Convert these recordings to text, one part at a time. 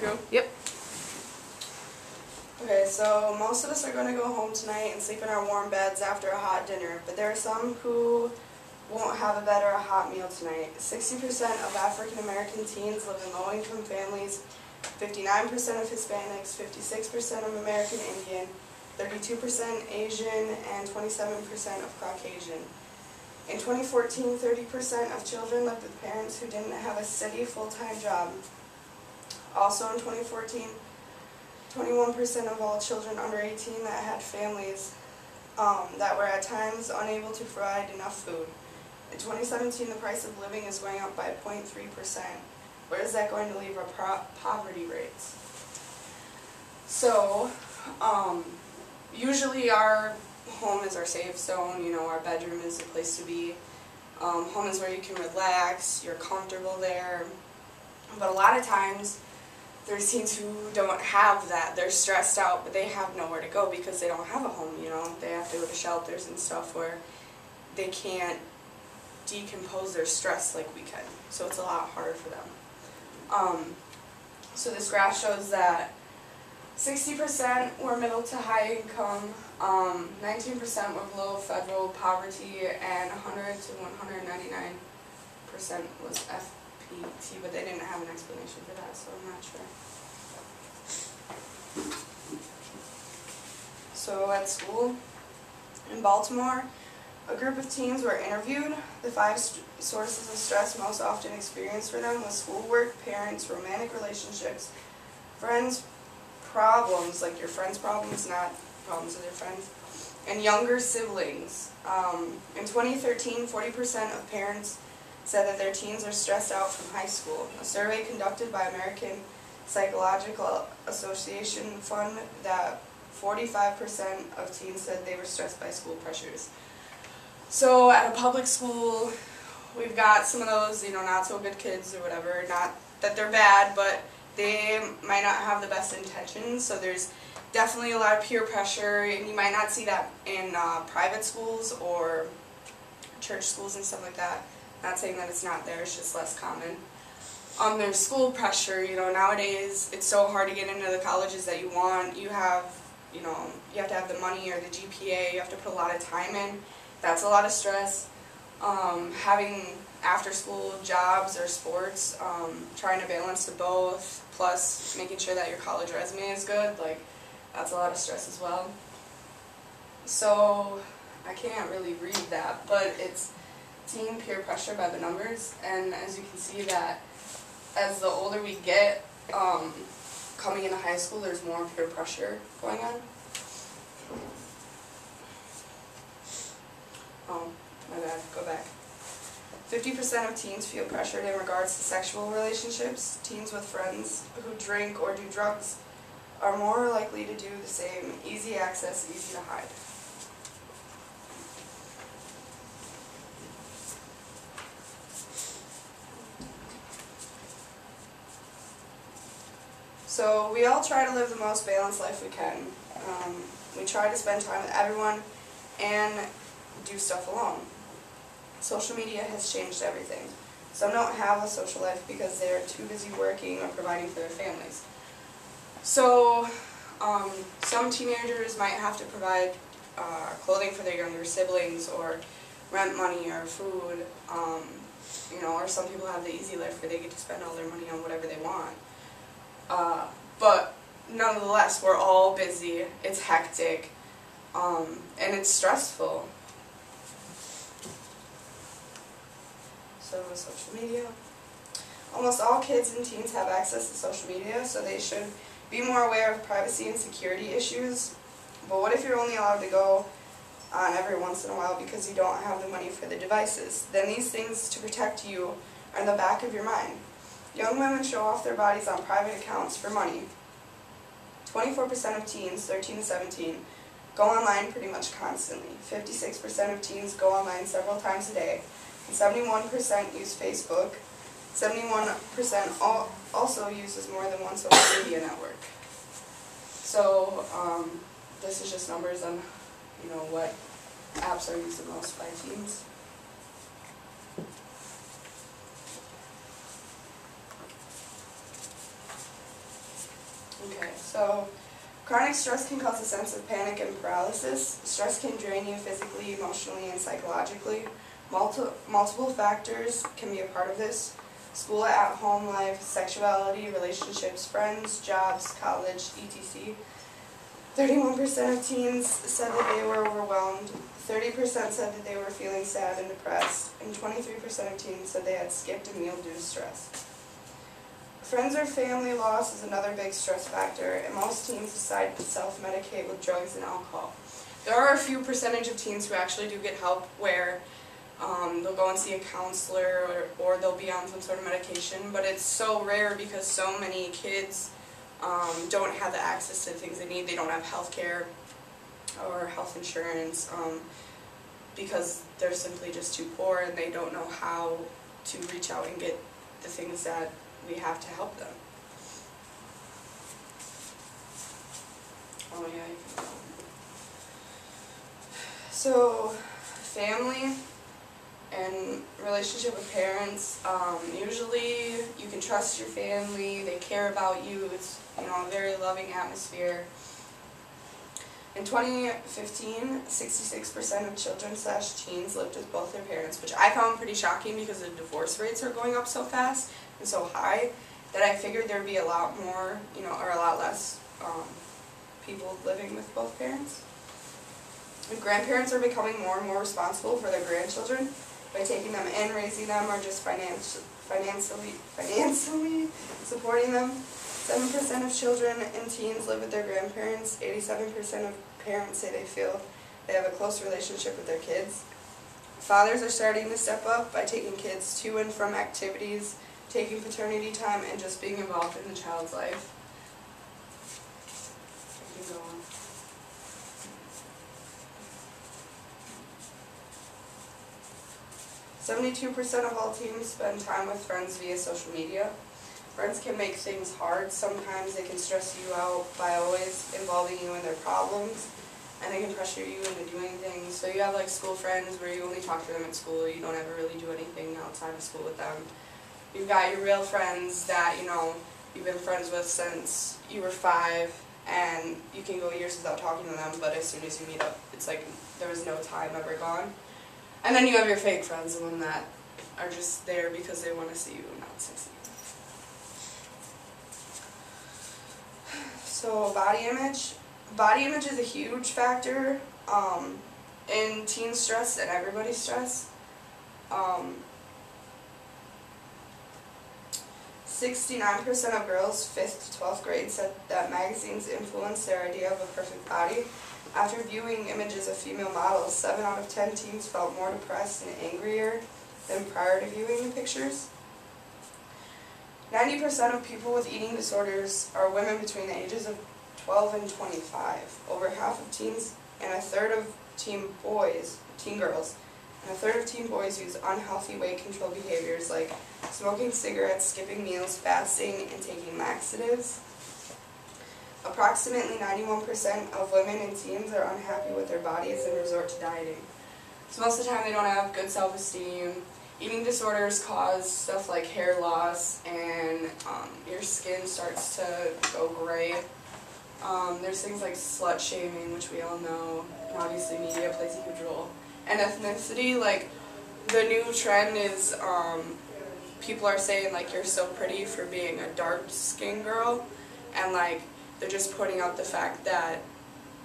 Go? Yep. Okay, so most of us are going to go home tonight and sleep in our warm beds after a hot dinner, but there are some who won't have a bed or a hot meal tonight. 60% of African American teens live in low income families, 59% of Hispanics, 56% of American Indian, 32% Asian, and 27% of Caucasian. In 2014, 30% of children lived with parents who didn't have a steady full-time job. Also in 2014, 21% of all children under 18 that had families um, that were at times unable to provide enough food. In 2017, the price of living is going up by 0.3%. Where is that going to leave our poverty rates? So, um, usually our home is our safe zone, you know, our bedroom is the place to be. Um, home is where you can relax, you're comfortable there. But a lot of times, there's teens who don't have that. They're stressed out, but they have nowhere to go because they don't have a home, you know. They have to go to shelters and stuff where they can't decompose their stress like we can. So it's a lot harder for them. Um, so this graph shows that 60% were middle to high income, 19% um, were below federal poverty, and 100 to 199% was But they didn't have an explanation for that, so I'm not sure. So at school in Baltimore, a group of teens were interviewed. The five sources of stress most often experienced for them was schoolwork, parents, romantic relationships, friends, problems, like your friends' problems, not problems with your friends, and younger siblings. Um, in 2013, 40% of parents said that their teens are stressed out from high school. A survey conducted by American Psychological Association found that 45% of teens said they were stressed by school pressures. So at a public school, we've got some of those, you know, not so good kids or whatever. Not that they're bad, but they might not have the best intentions. So there's definitely a lot of peer pressure, and you might not see that in uh, private schools or church schools and stuff like that. Not saying that it's not there, it's just less common. Um, there's school pressure, you know, nowadays it's so hard to get into the colleges that you want. You have, you know, you have to have the money or the GPA, you have to put a lot of time in that's a lot of stress. Um, having after school jobs or sports, um, trying to balance the both, plus making sure that your college resume is good, like that's a lot of stress as well. So I can't really read that, but it's teen peer pressure by the numbers, and as you can see that as the older we get, um, coming into high school, there's more peer pressure going on. Oh, my bad, go back. 50% of teens feel pressured in regards to sexual relationships. Teens with friends who drink or do drugs are more likely to do the same. Easy access, easy to hide. So we all try to live the most balanced life we can. Um, we try to spend time with everyone and do stuff alone. Social media has changed everything. Some don't have a social life because they're too busy working or providing for their families. So um, some teenagers might have to provide uh, clothing for their younger siblings or rent money or food. Um, you know, or some people have the easy life where they get to spend all their money on whatever they want. Uh, but nonetheless, we're all busy. It's hectic. Um, and it's stressful. so social media. Almost all kids and teens have access to social media, so they should be more aware of privacy and security issues. But what if you're only allowed to go on every once in a while because you don't have the money for the devices? Then these things to protect you are in the back of your mind. Young women show off their bodies on private accounts for money. 24% of teens, 13 to 17, go online pretty much constantly. 56% of teens go online several times a day. And 71% use Facebook. 71% also uses more than one social media network. So um, this is just numbers on, you know, what apps are used the most by teens. Okay, so chronic stress can cause a sense of panic and paralysis. Stress can drain you physically, emotionally, and psychologically. Multi- multiple factors can be a part of this. School at home life, sexuality, relationships, friends, jobs, college, etc. 31% of teens said that they were overwhelmed, 30% said that they were feeling sad and depressed, and 23% of teens said they had skipped a meal due to stress. Friends or family loss is another big stress factor, and most teens decide to self-medicate with drugs and alcohol. There are a few percentage of teens who actually do get help where um, they'll go and see a counselor or, or they'll be on some sort of medication, but it's so rare because so many kids um, don't have the access to the things they need. They don't have health care or health insurance um, because they're simply just too poor and they don't know how to reach out and get the things that we have to help them. Oh yeah. So, family and relationship with parents, um, usually you can trust your family, they care about you, it's you know a very loving atmosphere. In 2015, 66% of children slash teens lived with both their parents, which I found pretty shocking because the divorce rates are going up so fast and so high that I figured there'd be a lot more, you know, or a lot less um, people living with both parents. And grandparents are becoming more and more responsible for their grandchildren by taking them in, raising them, or just finance, financially, financially supporting them. 7% of children and teens live with their grandparents. 87% of parents say they feel they have a close relationship with their kids. Fathers are starting to step up by taking kids to and from activities, taking paternity time, and just being involved in the child's life. Seventy-two percent of all teens spend time with friends via social media. Friends can make things hard. Sometimes they can stress you out by always involving you in their problems, and they can pressure you into doing things. So you have like school friends where you only talk to them at school. You don't ever really do anything outside of school with them. You've got your real friends that you know you've been friends with since you were five, and you can go years without talking to them. But as soon as you meet up, it's like there was no time ever gone. And then you have your fake friends, the one that are just there because they want to see you not succeed. So body image, body image is a huge factor um, in teen stress and everybody's stress. Um, 69% of girls 5th to 12th grade said that magazines influenced their idea of a perfect body. After viewing images of female models, 7 out of 10 teens felt more depressed and angrier than prior to viewing the pictures. 90% of people with eating disorders are women between the ages of 12 and 25. Over half of teens and a third of teen boys, teen girls, and a third of teen boys use unhealthy weight control behaviors like smoking cigarettes, skipping meals, fasting, and taking laxatives. Approximately 91% of women and teens are unhappy with their bodies and resort to dieting. So most of the time they don't have good self-esteem. Eating disorders cause stuff like hair loss and um, your skin starts to go gray. Um, there's things like slut shaming, which we all know, and obviously media plays a huge role. And ethnicity, like the new trend is um, people are saying like you're so pretty for being a dark skinned girl, and like they're just pointing out the fact that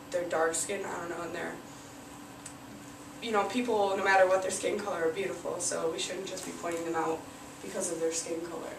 they're dark skinned, I don't know, and they're, you know, people, no matter what their skin color, are beautiful, so we shouldn't just be pointing them out because of their skin color.